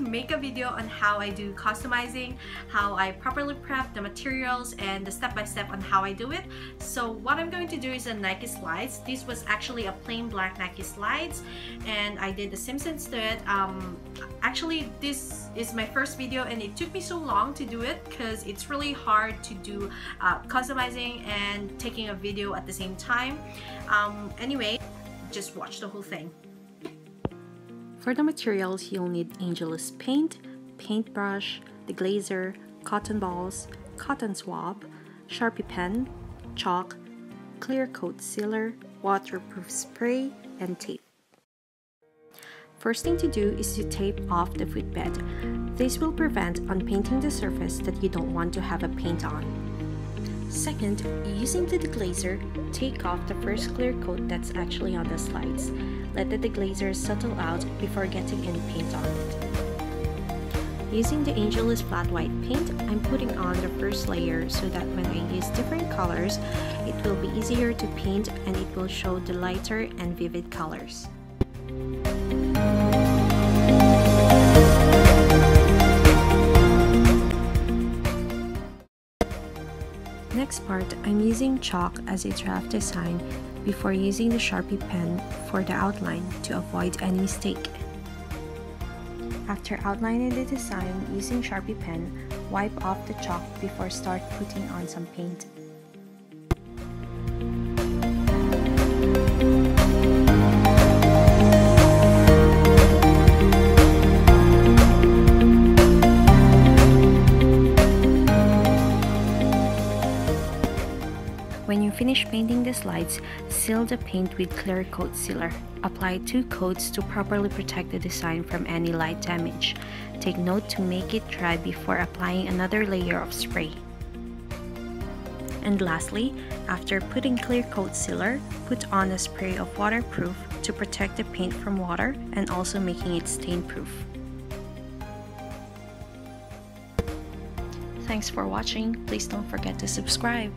make a video on how I do customizing, how I properly prep the materials, and the step-by-step -step on how I do it. So what I'm going to do is a Nike slides. This was actually a plain black Nike slides, and I did the Simpsons to it. Um, actually, this is my first video, and it took me so long to do it because it's really hard to do uh, customizing and taking a video at the same time. Um, anyway, just watch the whole thing. For the materials, you'll need Angelus paint, paintbrush, deglazer, cotton balls, cotton swab, Sharpie pen, chalk, clear coat sealer, waterproof spray, and tape. First thing to do is to tape off the footbed. This will prevent unpainting the surface that you don't want to have a paint on. Second, using the deglazer, take off the first clear coat that's actually on the slides. Let the deglazer settle out before getting any paint on it. Using the Angelus flat white paint, I'm putting on the first layer so that when I use different colors, it will be easier to paint and it will show the lighter and vivid colors. Next part, I'm using chalk as a draft design before using the Sharpie pen for the outline to avoid any mistake. After outlining the design using Sharpie pen, wipe off the chalk before start putting on some paint. When you finish painting the slides, seal the paint with clear coat sealer. Apply two coats to properly protect the design from any light damage. Take note to make it dry before applying another layer of spray. And lastly, after putting clear coat sealer, put on a spray of waterproof to protect the paint from water and also making it stain proof. Thanks for watching. Please don't forget to subscribe.